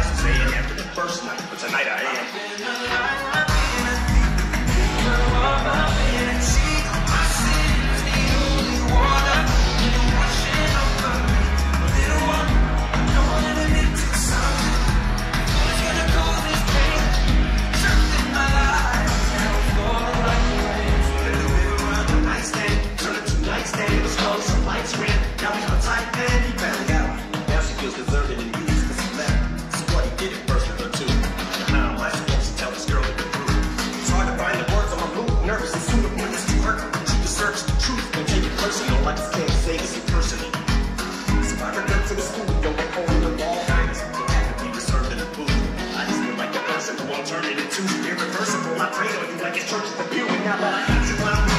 after the first night. turn it into irreversible. I pray on you like it's church of the building. Now that I got you, I don't